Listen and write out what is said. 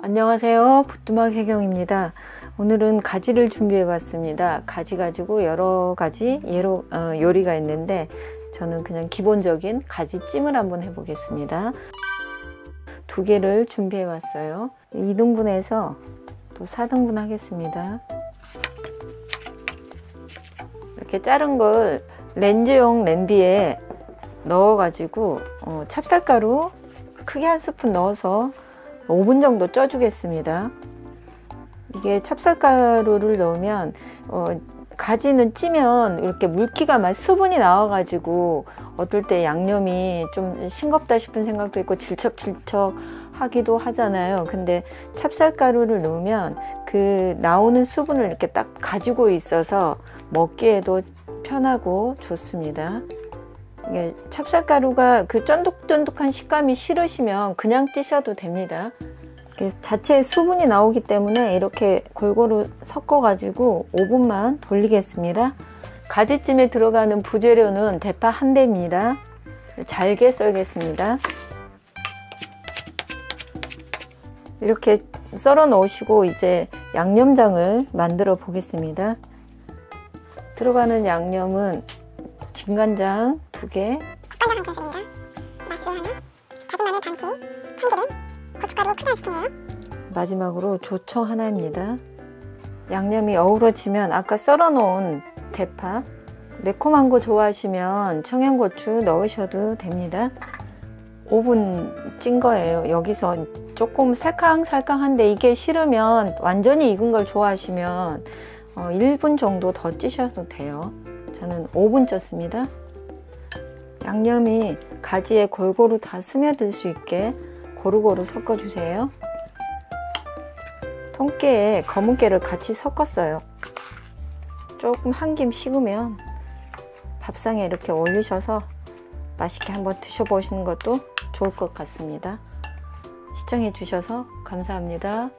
안녕하세요. 부뚜막 해경입니다. 오늘은 가지를 준비해 봤습니다. 가지 가지고 여러 가지 예로, 어, 요리가 있는데 저는 그냥 기본적인 가지찜을 한번 해 보겠습니다. 두 개를 준비해 왔어요. 2등분해서 또 4등분 하겠습니다. 이렇게 자른 걸 렌즈용 냄비에 넣어 가지고 어, 찹쌀가루 크게 한 스푼 넣어서 5분 정도 쪄주겠습니다. 이게 찹쌀가루를 넣으면 어, 가지는 찌면 이렇게 물기가 막 수분이 나와가지고 어떨 때 양념이 좀 싱겁다 싶은 생각도 있고 질척질척 하기도 하잖아요. 근데 찹쌀가루를 넣으면 그 나오는 수분을 이렇게 딱 가지고 있어서 먹기에도 편하고 좋습니다. 이게 찹쌀가루가 그 쫀득쫀득한 식감이 싫으시면 그냥 찌셔도 됩니다. 자체에 수분이 나오기 때문에 이렇게 골고루 섞어 가지고 5분만 돌리겠습니다. 가지찜에 들어가는 부재료는 대파 한 대입니다. 잘게 썰겠습니다. 이렇게 썰어 넣으시고 이제 양념장을 만들어 보겠습니다. 들어가는 양념은 진간장 두 개, 간장 한 큰술입니다. 맛술 하나, 다진 마늘 반 키, 참기름, 고춧가루 크게 한 스푼이에요. 마지막으로 조청 하나입니다. 양념이 어우러지면 아까 썰어 놓은 대파, 매콤한 거 좋아하시면 청양고추 넣으셔도 됩니다. 5분 찐 거예요. 여기서 조금 살캉살캉한데 이게 싫으면 완전히 익은 걸 좋아하시면 1분 어, 정도 더 찌셔도 돼요. 저는 5분 쪘습니다. 양념이 가지에 골고루 다 스며들 수 있게 고루고루 섞어주세요. 통깨에 검은깨를 같이 섞었어요. 조금 한 김 식으면 밥상에 이렇게 올리셔서 맛있게 한번 드셔보시는 것도 좋을 것 같습니다. 시청해 주셔서 감사합니다.